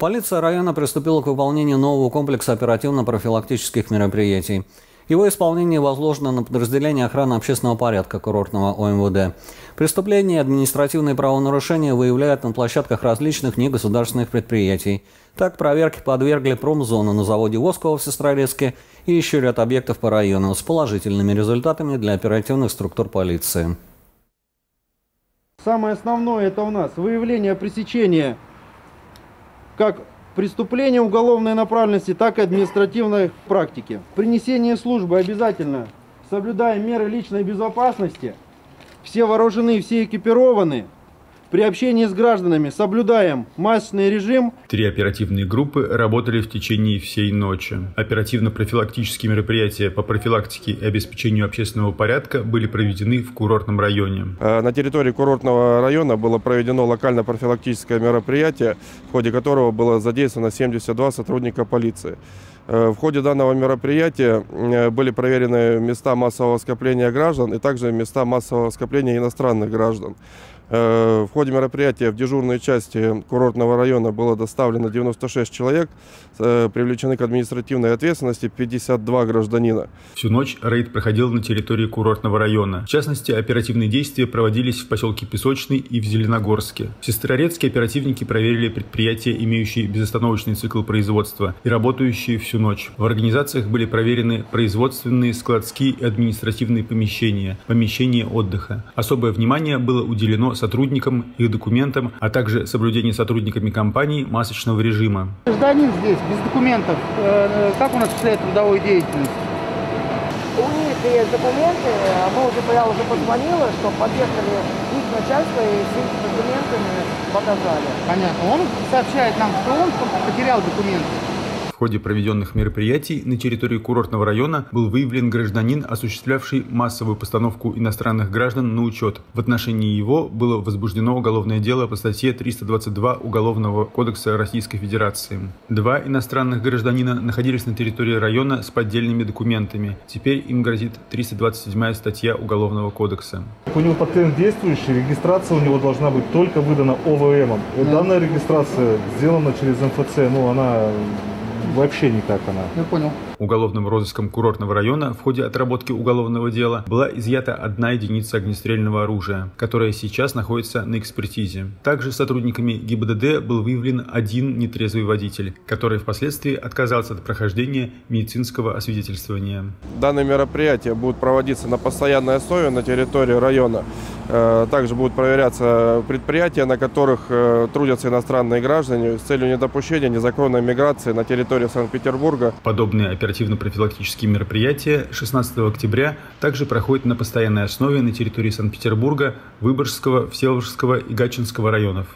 Полиция района приступила к выполнению нового комплекса оперативно-профилактических мероприятий. Его исполнение возложено на подразделение охраны общественного порядка курортного ОМВД. Преступления и административные правонарушения выявляют на площадках различных негосударственных предприятий. Так, проверки подвергли промзону на заводе Воскова в Сестрорецке и еще ряд объектов по району с положительными результатами для оперативных структур полиции. Самое основное это у нас выявление пресечения как преступления уголовной направленности, так и административной практики. Принесение службы обязательно, соблюдая меры личной безопасности, все вооружены, все экипированы, при общении с гражданами соблюдаем масочный режим. Три оперативные группы работали в течение всей ночи. Оперативно-профилактические мероприятия по профилактике и обеспечению общественного порядка были проведены в курортном районе. Э, на территории курортного района было проведено локально-профилактическое мероприятие, в ходе которого было задействовано 72 сотрудника полиции. Э, в ходе данного мероприятия э, были проверены места массового скопления граждан и также места массового скопления иностранных граждан. В ходе мероприятия в дежурной части курортного района было доставлено 96 человек, э, привлечены к административной ответственности 52 гражданина. Всю ночь рейд проходил на территории курортного района. В частности, оперативные действия проводились в поселке Песочный и в Зеленогорске. В Сестрорецке оперативники проверили предприятия, имеющие безостановочный цикл производства и работающие всю ночь. В организациях были проверены производственные, складские и административные помещения, помещения отдыха. Особое внимание было уделено сотрудникам, их документам, а также соблюдение сотрудниками компании масочного режима. Гражданин здесь без документов, э, как он осуществляет трудовую деятельность? У них есть документы, а мы уже, я уже позвонила, что подъехали их начальство и с их документами показали. Понятно. Он сообщает нам, что он потерял документы ходе проведенных мероприятий на территории курортного района был выявлен гражданин, осуществлявший массовую постановку иностранных граждан на учет. В отношении его было возбуждено уголовное дело по статье 322 Уголовного кодекса Российской Федерации. Два иностранных гражданина находились на территории района с поддельными документами. Теперь им грозит 327 статья Уголовного кодекса. У него патент действующий, регистрация у него должна быть только выдана ОВМ. Данная регистрация сделана через МФЦ, ну она вообще никак она. Я понял. Уголовным розыском курортного района в ходе отработки уголовного дела была изъята одна единица огнестрельного оружия, которая сейчас находится на экспертизе. Также сотрудниками ГИБДД был выявлен один нетрезвый водитель, который впоследствии отказался от прохождения медицинского освидетельствования. Данные мероприятия будут проводиться на постоянной основе на территории района. Э, также будут проверяться предприятия, на которых э, трудятся иностранные граждане с целью недопущения незаконной миграции на территории Санкт-Петербурга. Подобные оперативно-профилактические мероприятия 16 октября также проходят на постоянной основе на территории Санкт-Петербурга, Выборгского, Всеволожского и Гатчинского районов.